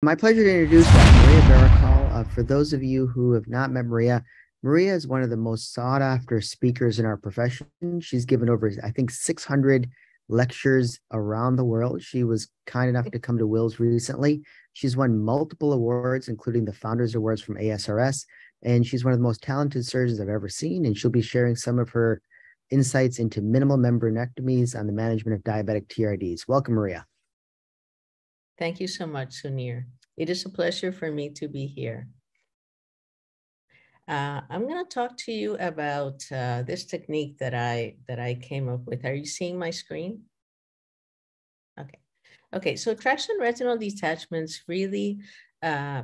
My pleasure to introduce Maria Berrocal. Uh, for those of you who have not met Maria, Maria is one of the most sought after speakers in our profession. She's given over, I think, 600 lectures around the world. She was kind enough to come to Wills recently. She's won multiple awards, including the Founders Awards from ASRS, and she's one of the most talented surgeons I've ever seen. And she'll be sharing some of her insights into minimal membranectomies on the management of diabetic TRDs. Welcome, Maria. Thank you so much, Sunir. It is a pleasure for me to be here. Uh, I'm going to talk to you about uh, this technique that I that I came up with. Are you seeing my screen? Okay. Okay, so traction retinal detachments really uh,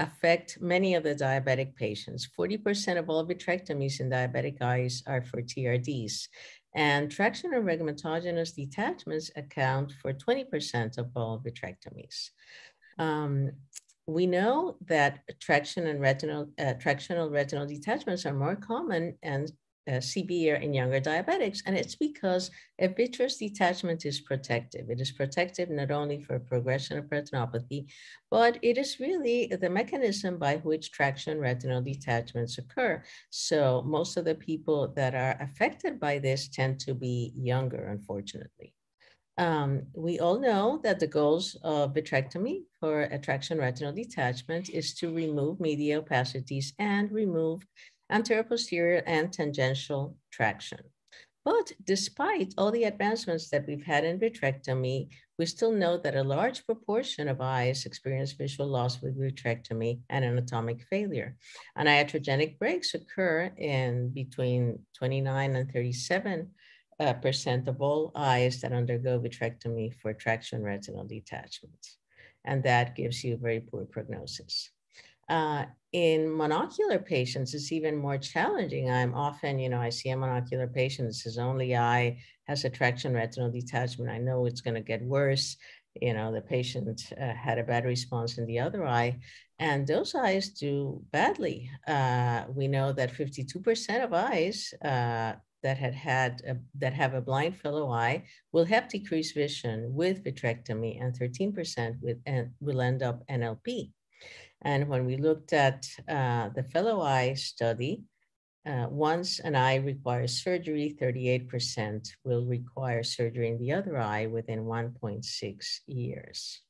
affect many of the diabetic patients. 40% of all vitrectomies in diabetic eyes are for TRDs. And traction and rhegmatogenous detachments account for 20% of all vitrectomies. Um, we know that traction and retinal, uh, tractional retinal detachments are more common and uh, severe in younger diabetics. And it's because vitreous detachment is protective. It is protective not only for progression of retinopathy, but it is really the mechanism by which traction retinal detachments occur. So most of the people that are affected by this tend to be younger, unfortunately. Um, we all know that the goals of vitrectomy for traction retinal detachment is to remove media opacities and remove anterior posterior and tangential traction. But despite all the advancements that we've had in vitrectomy, we still know that a large proportion of eyes experience visual loss with vitrectomy and anatomic failure. And iatrogenic breaks occur in between 29 and 37 uh, percent of all eyes that undergo vitrectomy for traction retinal detachment. And that gives you very poor prognosis. Uh, in monocular patients, it's even more challenging. I'm often, you know, I see a monocular patient, his only eye has a traction retinal detachment. I know it's going to get worse. You know, the patient uh, had a bad response in the other eye, and those eyes do badly. Uh, we know that 52% of eyes uh, that had had a, that have a blind fellow eye will have decreased vision with vitrectomy, and 13% with and will end up NLP. And when we looked at uh, the fellow eye study, uh, once an eye requires surgery, 38% will require surgery in the other eye within 1.6 years.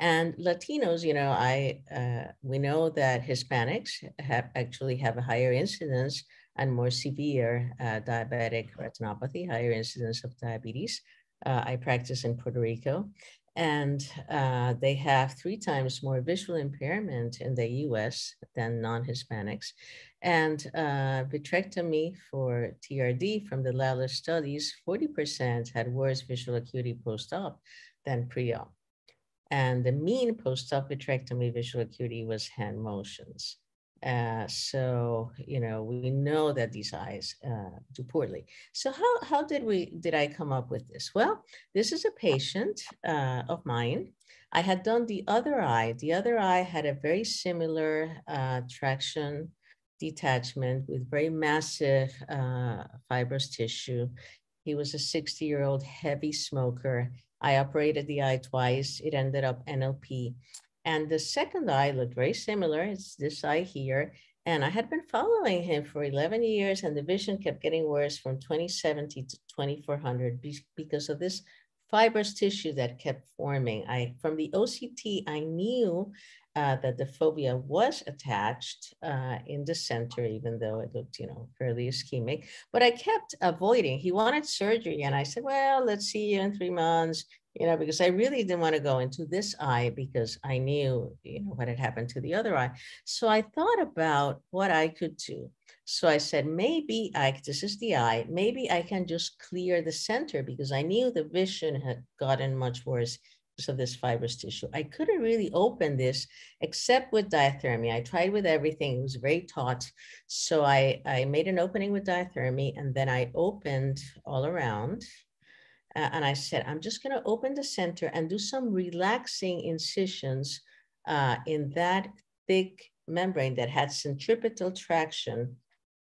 And Latinos, you know, I uh, we know that Hispanics have actually have a higher incidence and more severe uh, diabetic retinopathy, higher incidence of diabetes. Uh, I practice in Puerto Rico, and uh, they have three times more visual impairment in the US than non Hispanics. And uh, vitrectomy for TRD from the LALA studies, 40% had worse visual acuity post op than pre op. And the mean post op vitrectomy visual acuity was hand motions. Uh, so you know we know that these eyes uh, do poorly. So how how did we did I come up with this? Well, this is a patient uh, of mine. I had done the other eye. The other eye had a very similar uh, traction detachment with very massive uh, fibrous tissue. He was a 60 year old heavy smoker. I operated the eye twice. It ended up NLP. And the second eye looked very similar. It's this eye here. And I had been following him for 11 years, and the vision kept getting worse from 2070 to 2400 because of this fibrous tissue that kept forming. I, from the OCT, I knew uh, that the fovea was attached uh, in the center, even though it looked, you know, fairly ischemic. But I kept avoiding. He wanted surgery, and I said, "Well, let's see you in three months." You know, because I really didn't want to go into this eye because I knew, you know, what had happened to the other eye. So I thought about what I could do. So I said, maybe I, this is the eye, maybe I can just clear the center because I knew the vision had gotten much worse because of this fibrous tissue. I couldn't really open this except with diathermy. I tried with everything. It was very taut. So I, I made an opening with diathermy and then I opened all around uh, and I said, I'm just going to open the center and do some relaxing incisions uh, in that thick membrane that had centripetal traction,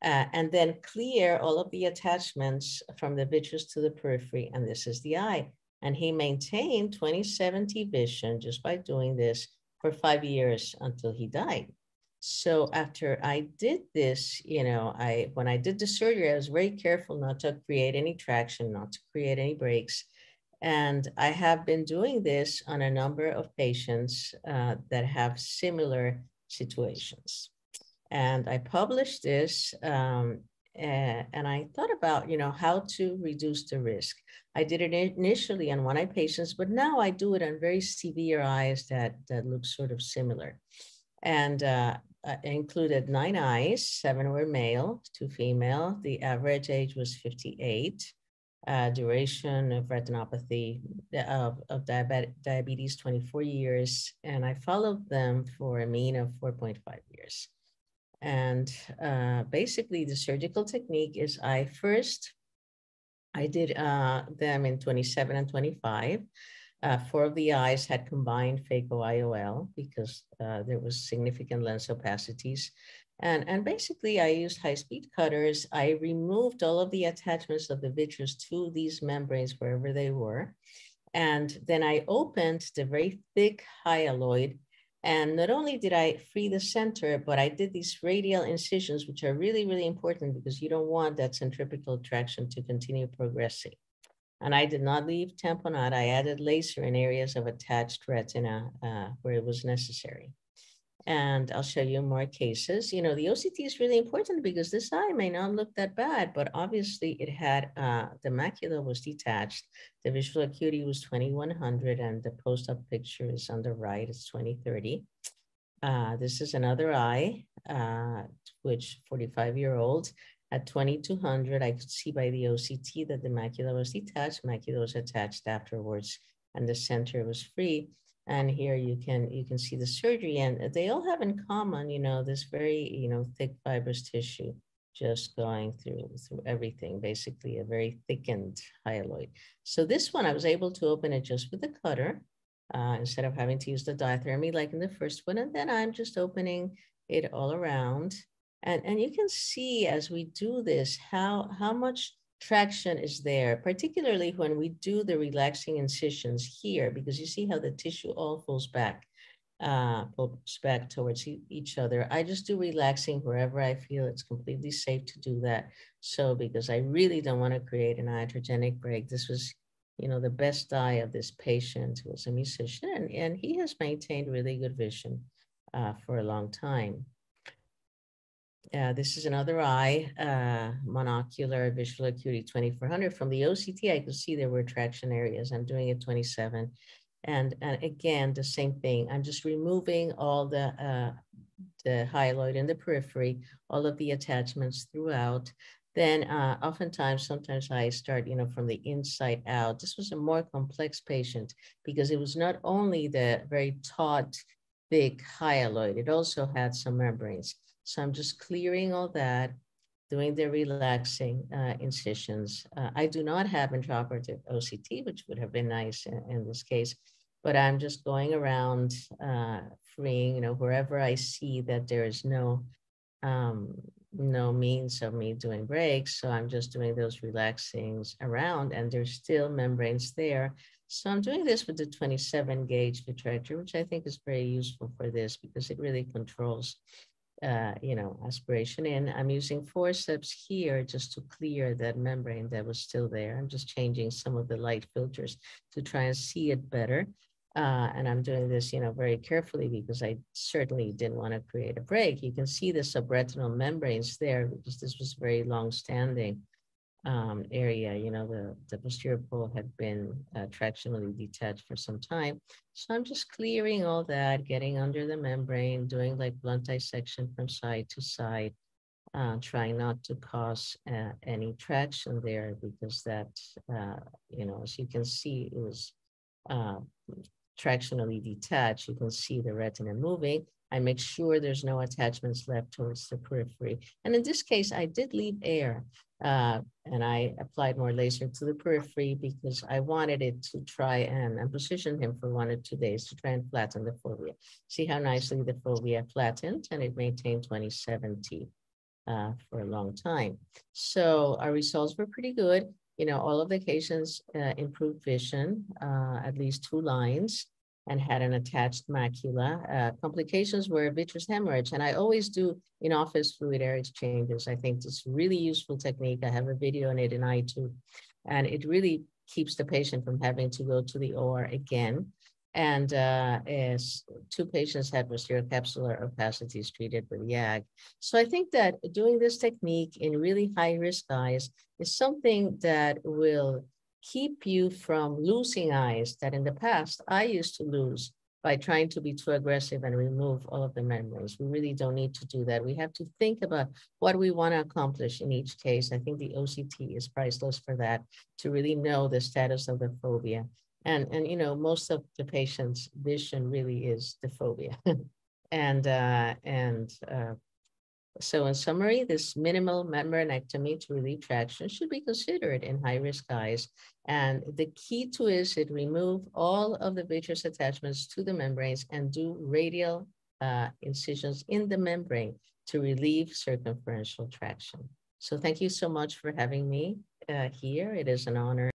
uh, and then clear all of the attachments from the vitreous to the periphery. And this is the eye. And he maintained 2070 vision just by doing this for five years until he died. So after I did this, you know, I when I did the surgery, I was very careful not to create any traction, not to create any breaks. And I have been doing this on a number of patients uh, that have similar situations. And I published this um, and I thought about, you know, how to reduce the risk. I did it initially on one-eye patients, but now I do it on very severe eyes that, that look sort of similar. And uh, uh, included nine eyes, seven were male, two female. The average age was 58. Uh, duration of retinopathy of, of diabetes, diabetes 24 years. And I followed them for a mean of 4.5 years. And uh, basically the surgical technique is I first, I did uh, them in 27 and 25. Uh, four of the eyes had combined phaco IOL because uh, there was significant lens opacities. And, and basically I used high-speed cutters. I removed all of the attachments of the vitreous to these membranes wherever they were. And then I opened the very thick hyaloid and not only did I free the center, but I did these radial incisions, which are really, really important because you don't want that centripetal traction to continue progressing. And I did not leave tamponade. I added laser in areas of attached retina uh, where it was necessary and I'll show you more cases. You know, the OCT is really important because this eye may not look that bad, but obviously it had, uh, the macula was detached, the visual acuity was 2100 and the post-op picture is on the right, it's 2030. Uh, this is another eye, uh, which 45 year old at 2200, I could see by the OCT that the macula was detached, macula was attached afterwards and the center was free. And here you can you can see the surgery and they all have in common you know this very you know thick fibrous tissue just going through through everything basically a very thickened hyaloid so this one i was able to open it just with the cutter uh, instead of having to use the diathermy like in the first one and then i'm just opening it all around and and you can see as we do this how how much traction is there, particularly when we do the relaxing incisions here, because you see how the tissue all falls back, uh, pulls back towards e each other. I just do relaxing wherever I feel it's completely safe to do that. So because I really don't want to create an iatrogenic break, this was, you know, the best eye of this patient who was a musician, and, and he has maintained really good vision uh, for a long time. Uh, this is another eye, uh, monocular visual acuity 2400. From the OCT, I could see there were traction areas. I'm doing it 27. And, and again, the same thing. I'm just removing all the, uh, the hyaloid in the periphery, all of the attachments throughout. Then uh, oftentimes, sometimes I start, you know, from the inside out. This was a more complex patient because it was not only the very taut, big hyaloid, it also had some membranes. So I'm just clearing all that, doing the relaxing uh, incisions. Uh, I do not have intraoperative OCT, which would have been nice in, in this case, but I'm just going around uh, freeing, you know, wherever I see that there is no um, no means of me doing breaks. So I'm just doing those relaxings around and there's still membranes there. So I'm doing this with the 27 gauge vitrector, which I think is very useful for this because it really controls uh, you know, aspiration in. I'm using forceps here just to clear that membrane that was still there. I'm just changing some of the light filters to try and see it better. Uh, and I'm doing this, you know, very carefully because I certainly didn't want to create a break. You can see the subretinal membranes there because this was very long-standing um, area, you know, the, the posterior pole had been uh, tractionally detached for some time. So I'm just clearing all that, getting under the membrane, doing like blunt dissection from side to side, uh, trying not to cause uh, any traction there because that, uh, you know, as you can see, it was uh, tractionally detached. You can see the retina moving. I make sure there's no attachments left towards the periphery. And in this case, I did leave air uh, and I applied more laser to the periphery because I wanted it to try and, and position him for one or two days to try and flatten the fovea. See how nicely the fovea flattened and it maintained 2070 uh, for a long time. So our results were pretty good. you know, all of the patients uh, improved vision, uh, at least two lines, and had an attached macula. Uh, complications were vitreous hemorrhage. And I always do in-office fluid air exchanges. I think it's a really useful technique. I have a video on it in I2. And it really keeps the patient from having to go to the OR again. And uh, as two patients had posterior capsular opacities treated with YAG. So I think that doing this technique in really high risk eyes is something that will keep you from losing eyes that in the past I used to lose by trying to be too aggressive and remove all of the memories. We really don't need to do that. We have to think about what we want to accomplish in each case. I think the OCT is priceless for that, to really know the status of the fovea. And, and you know, most of the patient's vision really is the fovea. and uh, and uh, so in summary, this minimal membranectomy to relieve traction should be considered in high-risk eyes. And the key to is it remove all of the vitreous attachments to the membranes and do radial uh, incisions in the membrane to relieve circumferential traction. So thank you so much for having me uh, here. It is an honor.